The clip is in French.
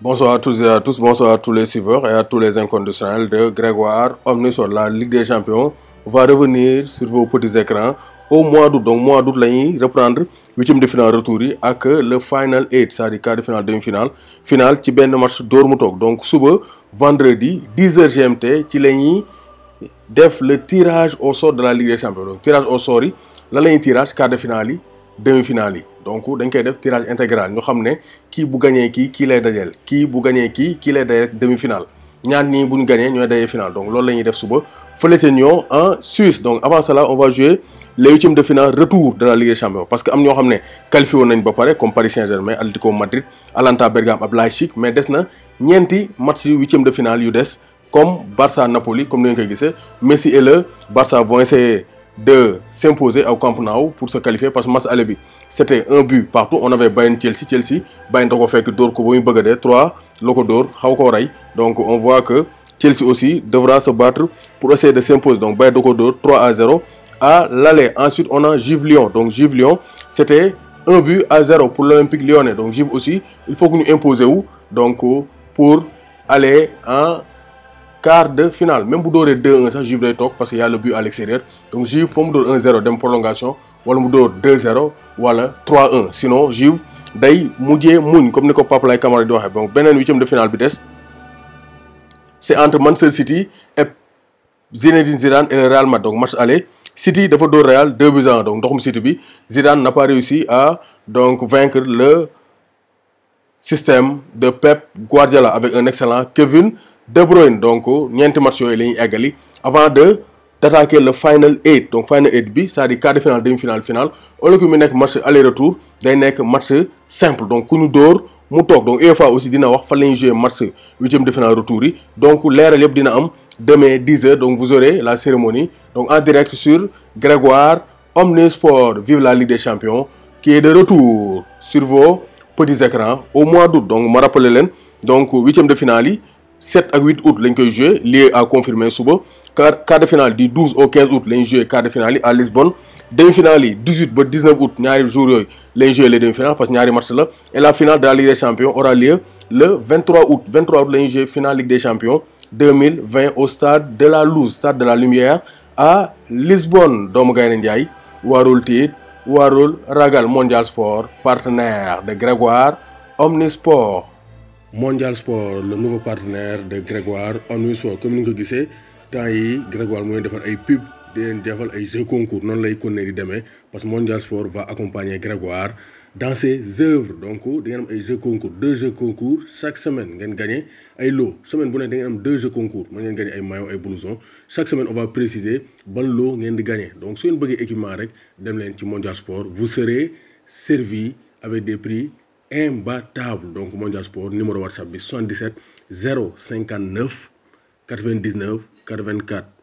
Bonsoir à tous et à tous, bonsoir à tous les suiveurs et à tous les inconditionnels de Grégoire Omni sur la Ligue des Champions. On va revenir sur vos petits écrans au mois d'août. Donc, mois d'août, la ñuy reprendre huitième de finale retour yi ak le final eight c'est-à-dire quart de finale demi-finale finale ci benn match dóor donc vendredi 10h GMT ci la ñuy def le tirage au sort de la Ligue des Champions donc tirage au sort yi tirage? Quart de finale demi-finale donc dañ koy def tirage intégral. Ñu xam ne kii bu gañee kii kii lay dajeel kii bu gañee kii kii lay dajeel demi-finale. Ñaar ñii bu ñu gañee ñooy dajee finale. Donc loolu la ñuy def suba fële ca Nyon en Suisse. Donc avant cela on va jouer les huitièmes de finale retour de la Ligue des Champions. Parce que am ñoo xam ne qualifié woon nañ ba pare comme Paris Saint-Germain Atlético Madrid Atalanta Bergame ak Leipzig. Mais des na ñeenti match huitième de finale yu des comme Barça Napoli comme ni ngeen koy gisee. Messi et le Barça vont essayer de s'imposer au Camp Nou pour se qualifier parce que match aller bi c'était un but partout. On avait Bayern Chelsea Chelsea. Bayern da ko fekk dóor ko ba muy ko donc on voit que Chelsea aussi devra se battre pour essayer de s'imposer. Donc Bayern da ko dóor 3 à 0 à l'aller. Ensuite on a Juve Lyon. Donc Juve Lyon c'était un but à 0 pour l'Olympique Lyonnais. Donc Juve aussi il faut que ñu imposer wu donc pour aller en quart de finale. Même bu dooree 2-1 sax Juve day parce que y a le but à l'extérieur. Donc Juve foo mu door 1-0 dem prolongation wala mu door 2-0 wala 3-1 sinon Juve day mujjee muñ comme ni ko Pape Lay Camara di waxee. Donc beneen huitième de finale bi c'est entre Manchester City et Zinedine Zidane et le Real Madrid. Donc match aller City dafa door Real 2 buts à 1 donc ndoxum City Zidane n'a pas réussi à donc vaincre le système de Pep Guardiola avec un excellent Kevin De Bruyne donc ñeenti match yooyu la ñuy avant de d'attaquer le final eight. Donc final eight bi c'est-à-dire quart de finale demi-finale finale. Au lieu que mu match aller-retour day nekk match simple. Donc ku ñu dóor mu toog. Donc UEFA aussi dina wax fan la jouer match huitième de finale retour yi. Donc leeral yëpp dina am demain 10h donc vous aurez la cérémonie. Donc en direct sur Grégoire Omnisport vive la Ligue des Champions qui est de retour sur vos petits écrans au mois d'août. Donc ma rappelé leen. Donc huitième de finale 7 ak 8 août lañ koy lié à confirmer suba. Quart quart de finale du 12 au 15 août lañ joué quart de finale à Lisbonne. Demi-finale yi 18 ba 19 août les demi-finales parce match et la finale de la Ligue des Champions aura lieu le 23 août 23 août lañ joué finale Ligue des Champions 2020 au stade de la Luz stade de la Lumière à Lisbonne. Doomu Gaynde Njaay waarul tiit waarul ragal Mondial Sport partenaire de Grégoire Omnisport Mondial Sport le nouveau partenaire de Grégoire. Omnisport comme ni nga ko gisee temps Grégoire mooy defar ay pub di leen defal ay jeux concours noonu lay continuer di demee parce que Mondial Sport va accompagner Grégoire dans ses œuvres. Donc da ngeen am ay jeux concours deux jeux concours chaque semaine ngeen gagné ay lot semaine bu ne da ngeen am deux jeux concours mën ngeen gagné maillot ay blouson. Chaque semaine on va préciser ban lot ngeen di gagné. Donc su ngeen bëggee équipement rek dem leen Mondial Sport vous serez servi avec des prix imbattable. Donc Mondial Sport numéro WhatsApp bi 77 059 99 84